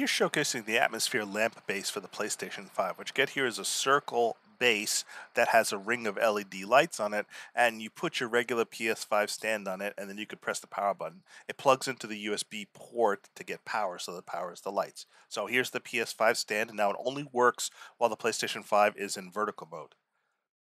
here's showcasing the Atmosphere lamp base for the PlayStation 5. What you get here is a circle base that has a ring of LED lights on it, and you put your regular PS5 stand on it, and then you could press the power button. It plugs into the USB port to get power, so that powers the lights. So here's the PS5 stand, and now it only works while the PlayStation 5 is in vertical mode.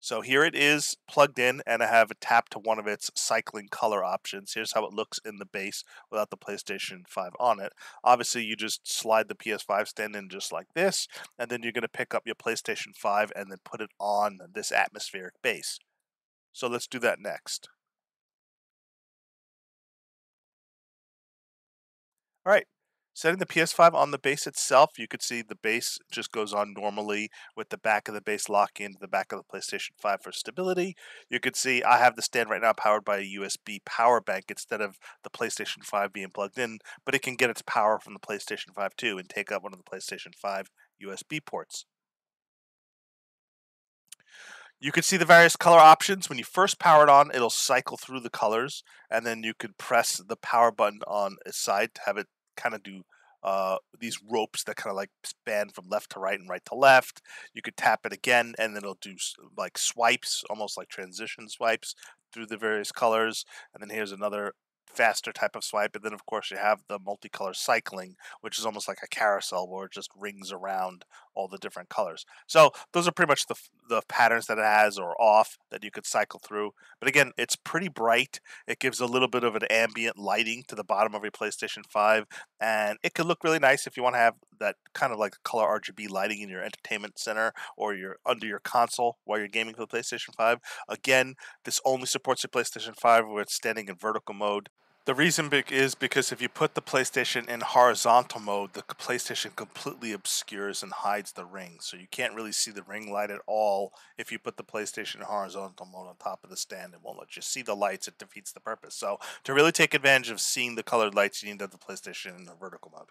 So here it is plugged in and I have it tapped to one of its cycling color options. Here's how it looks in the base without the PlayStation 5 on it. Obviously you just slide the PS5 stand in just like this and then you're going to pick up your PlayStation 5 and then put it on this atmospheric base. So let's do that next. All right, Setting the PS5 on the base itself, you could see the base just goes on normally with the back of the base locking into the back of the PlayStation 5 for stability. You could see I have the stand right now powered by a USB power bank instead of the PlayStation 5 being plugged in, but it can get its power from the PlayStation 5 too and take up one of the PlayStation 5 USB ports. You can see the various color options. When you first power it on, it'll cycle through the colors, and then you could press the power button on its side to have it kind of do uh, these ropes that kind of like span from left to right and right to left. You could tap it again, and then it'll do like swipes, almost like transition swipes through the various colors. And then here's another faster type of swipe. And then, of course, you have the multicolor cycling, which is almost like a carousel where it just rings around all the different colors. So those are pretty much the, the patterns that it has or off that you could cycle through. But again, it's pretty bright. It gives a little bit of an ambient lighting to the bottom of your PlayStation 5. And it could look really nice if you want to have that kind of like color RGB lighting in your entertainment center or your under your console while you're gaming for the PlayStation 5. Again, this only supports your PlayStation 5 where it's standing in vertical mode. The reason is because if you put the PlayStation in horizontal mode, the PlayStation completely obscures and hides the ring. So you can't really see the ring light at all if you put the PlayStation in horizontal mode on top of the stand. It won't let you see the lights. It defeats the purpose. So to really take advantage of seeing the colored lights, you need to have the PlayStation in the vertical mode.